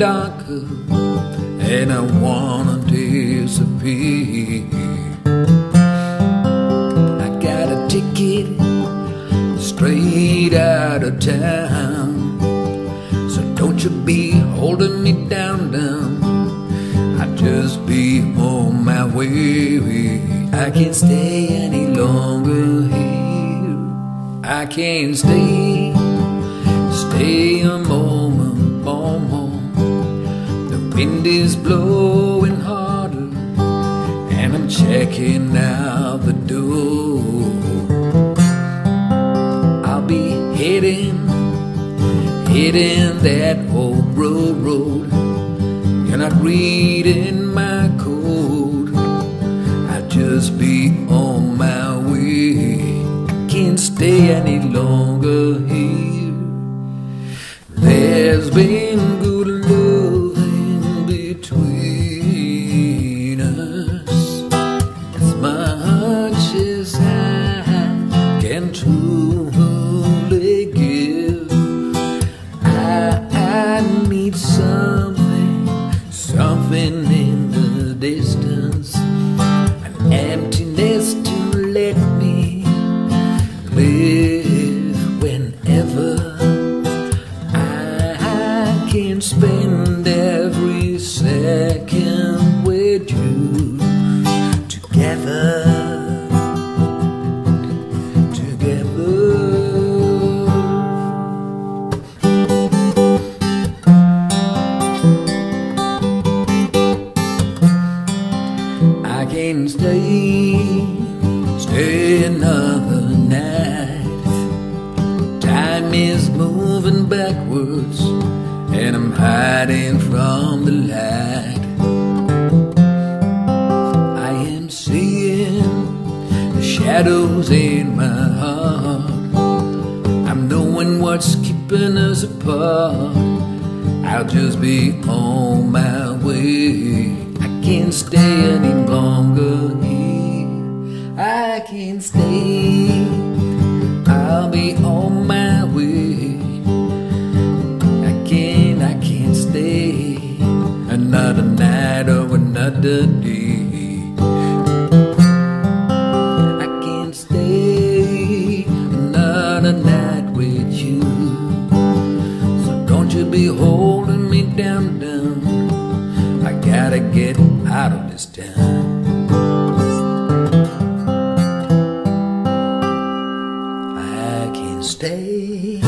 darker, and I wanna disappear. I got a ticket straight out of town, so don't you be holding me down, down. I just be on my way. I can't stay any longer here. I can't stay, stay a moment, wind is blowing harder, and I'm checking out the door. I'll be heading, heading that old road, road. You're not reading my code. I'll just be on my way. I can't stay any longer here. There's been good something in the distance, an emptiness to let me live whenever I can spend every second with you. Together. I can't stay, stay another night. Time is moving backwards, and I'm hiding from the light. I am seeing the shadows in my heart. I'm knowing what's keeping us apart. I'll just be on my way. I can't stay any I'll be on my way. I can't, I can't stay another night or another day. I can't stay another night with you. So don't you be holding me down, down. I gotta get out of this town. Stay.